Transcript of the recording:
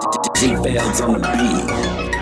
Seatbelts on the beat.